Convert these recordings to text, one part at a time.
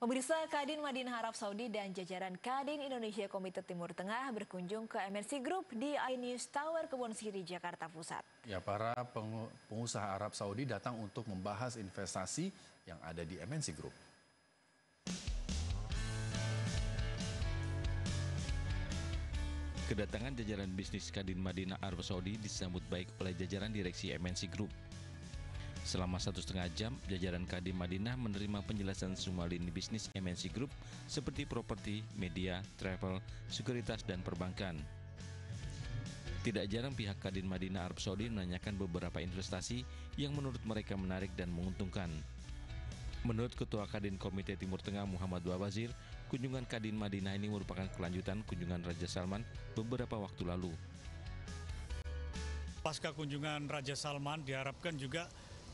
Pemirsa Kadin Madinah Arab Saudi dan jajaran Kadin Indonesia Komite Timur Tengah berkunjung ke MNC Group di iNews Tower Kebon Siri, Jakarta Pusat. Ya, para pengusaha Arab Saudi datang untuk membahas investasi yang ada di MNC Group. Kedatangan jajaran bisnis Kadin Madinah Arab Saudi disambut baik oleh jajaran direksi MNC Group. Selama satu setengah jam, jajaran Kadin Madinah menerima penjelasan semua lini bisnis MNC Group seperti properti, media, travel, sekuritas, dan perbankan. Tidak jarang pihak Kadin Madinah Arab Saudi menanyakan beberapa investasi yang menurut mereka menarik dan menguntungkan. Menurut Ketua Kadin Komite Timur Tengah Muhammad Wabazir, kunjungan Kadin Madinah ini merupakan kelanjutan kunjungan Raja Salman beberapa waktu lalu. Pasca kunjungan Raja Salman diharapkan juga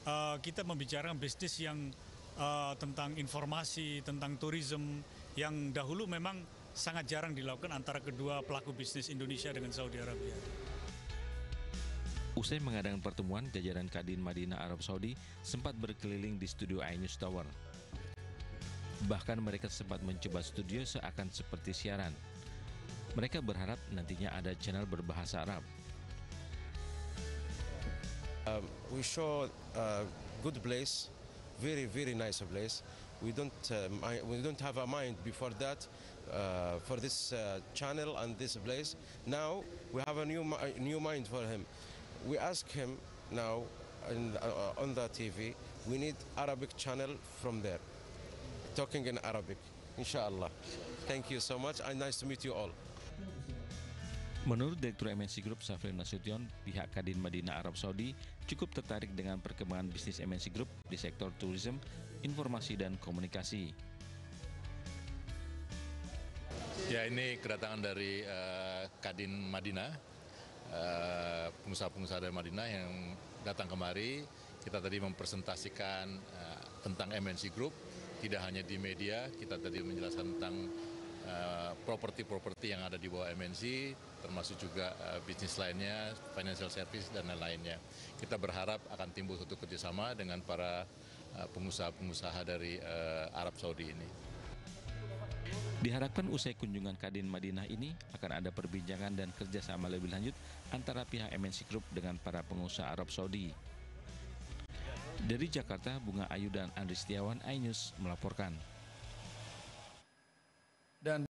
uh, kita membicarakan bisnis yang uh, tentang informasi, tentang turisme yang dahulu memang sangat jarang dilakukan antara kedua pelaku bisnis Indonesia dengan Saudi Arabia. Usai mengadakan pertemuan, jajaran Kadin Madinah Arab Saudi sempat berkeliling di studio iNews Tower. Bahkan mereka sempat mencoba studio seakan seperti siaran. Mereka berharap nantinya ada channel berbahasa Arab. Um, we show a good place, very very nice place. We don't uh, we don't have a mind before that uh, for this uh, channel and this place. Now we have a new new mind for him. We ask him now in, uh, on the TV. We need Arabic channel from there, talking in Arabic. Inshallah. Thank you so much and nice to meet you all. Menurut Direktur MNC Group Safri Nasution, pihak Kadin Madinah Arab Saudi cukup tertarik dengan perkembangan bisnis MNC Group di sektor turisme, informasi, dan komunikasi. Ya ini kedatangan dari uh, Kadin Madinah, uh, pengusaha-pengusaha dari Madinah yang datang kemari. Kita tadi mempresentasikan uh, tentang MNC Group, tidak hanya di media, kita tadi menjelaskan tentang Eh, properti-properti uh, yang ada di bawah MNC, termasuk juga uh, bisnis lainnya, financial service dan lain-lainnya. Kita berharap akan timbul satu kerjasama dengan para eh, pengusaha-pengusaha dari Arab Saudi ini. Diharapkan usai kunjungan Kadin Madinah ini akan ada perbincangan dan kerjasama lebih lanjut antara pihak MNC Group dengan para pengusaha Arab Saudi. Dari Jakarta, Bunga Ayu dan Andri Setiawan, iNews melaporkan. Dan